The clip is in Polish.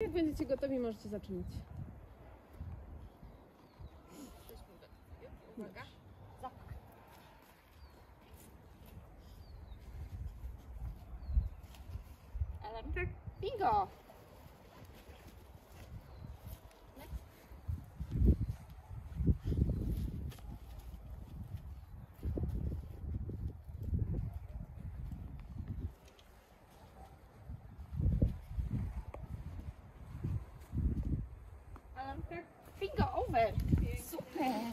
Jak będziecie gotowi, możecie zaczynać. Uwaga. Ellen. Tak. Bingo! Super.